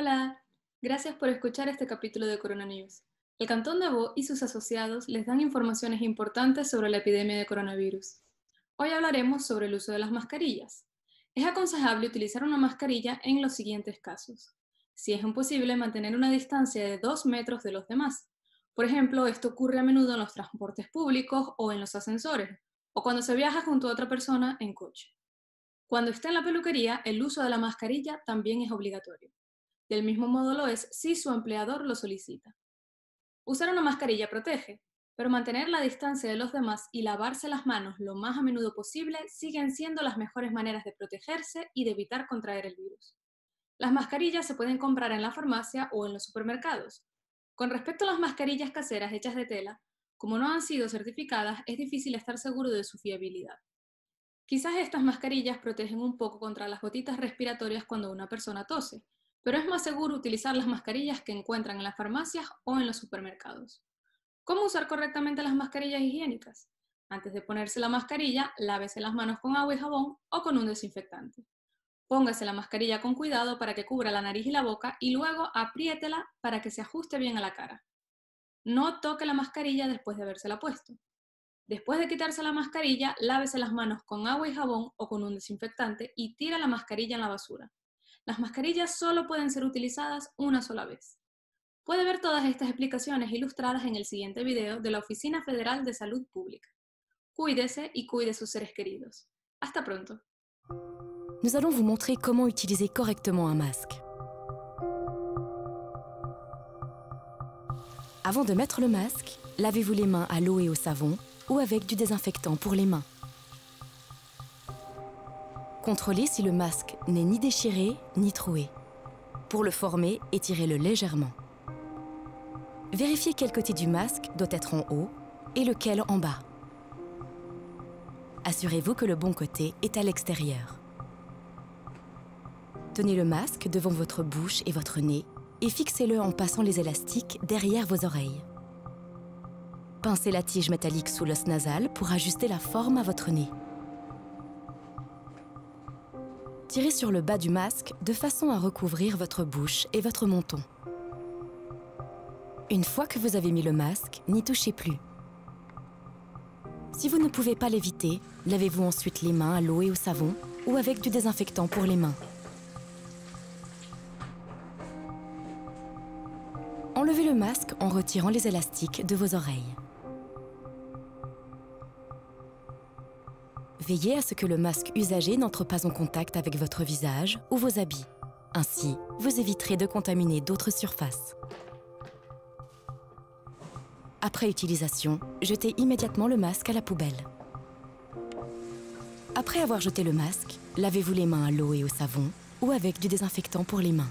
Hola, gracias por escuchar este capítulo de Corona News. El Cantón de Vaud y sus asociados les dan informaciones importantes sobre la epidemia de coronavirus. Hoy hablaremos sobre el uso de las mascarillas. Es aconsejable utilizar una mascarilla en los siguientes casos. Si es imposible, mantener una distancia de 2 metros de los demás. Por ejemplo, esto ocurre a menudo en los transportes públicos o en los ascensores, o cuando se viaja junto a otra persona en coche. Cuando esté en la peluquería, el uso de la mascarilla también es obligatorio. Del mismo modo lo es si su empleador lo solicita. Usar una mascarilla protege, pero mantener la distancia de los demás y lavarse las manos lo más a menudo posible siguen siendo las mejores maneras de protegerse y de evitar contraer el virus. Las mascarillas se pueden comprar en la farmacia o en los supermercados. Con respecto a las mascarillas caseras hechas de tela, como no han sido certificadas, es difícil estar seguro de su fiabilidad. Quizás estas mascarillas protegen un poco contra las gotitas respiratorias cuando una persona tose, pero es más seguro utilizar las mascarillas que encuentran en las farmacias o en los supermercados. ¿Cómo usar correctamente las mascarillas higiénicas? Antes de ponerse la mascarilla, lávese las manos con agua y jabón o con un desinfectante. Póngase la mascarilla con cuidado para que cubra la nariz y la boca y luego apriétela para que se ajuste bien a la cara. No toque la mascarilla después de habérsela puesto. Después de quitarse la mascarilla, lávese las manos con agua y jabón o con un desinfectante y tira la mascarilla en la basura. Las mascarillas solo pueden ser utilizadas una sola vez. Puede ver todas estas explicaciones ilustradas en el siguiente video de la Oficina Federal de Salud Pública. Cuídese y cuide sus seres queridos. Hasta pronto. Nous allons vous montrer comment utiliser correctement un masque. Avant de mettre le masque, lavez-vous les mains à l'eau et au savon ou avec du désinfectant pour les mains. Contrôlez si le masque n'est ni déchiré ni troué. Pour le former, étirez-le légèrement. Vérifiez quel côté du masque doit être en haut et lequel en bas. Assurez-vous que le bon côté est à l'extérieur. Tenez le masque devant votre bouche et votre nez et fixez-le en passant les élastiques derrière vos oreilles. Pincez la tige métallique sous l'os nasal pour ajuster la forme à votre nez. Tirez sur le bas du masque de façon à recouvrir votre bouche et votre menton. Une fois que vous avez mis le masque, n'y touchez plus. Si vous ne pouvez pas l'éviter, lavez-vous ensuite les mains à l'eau et au savon ou avec du désinfectant pour les mains. Enlevez le masque en retirant les élastiques de vos oreilles. Veillez à ce que le masque usagé n'entre pas en contact avec votre visage ou vos habits. Ainsi, vous éviterez de contaminer d'autres surfaces. Après utilisation, jetez immédiatement le masque à la poubelle. Après avoir jeté le masque, lavez-vous les mains à l'eau et au savon ou avec du désinfectant pour les mains.